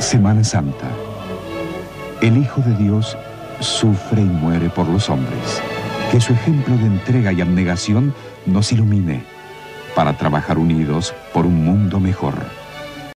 Semana Santa. El Hijo de Dios sufre y muere por los hombres. Que su ejemplo de entrega y abnegación nos ilumine para trabajar unidos por un mundo mejor.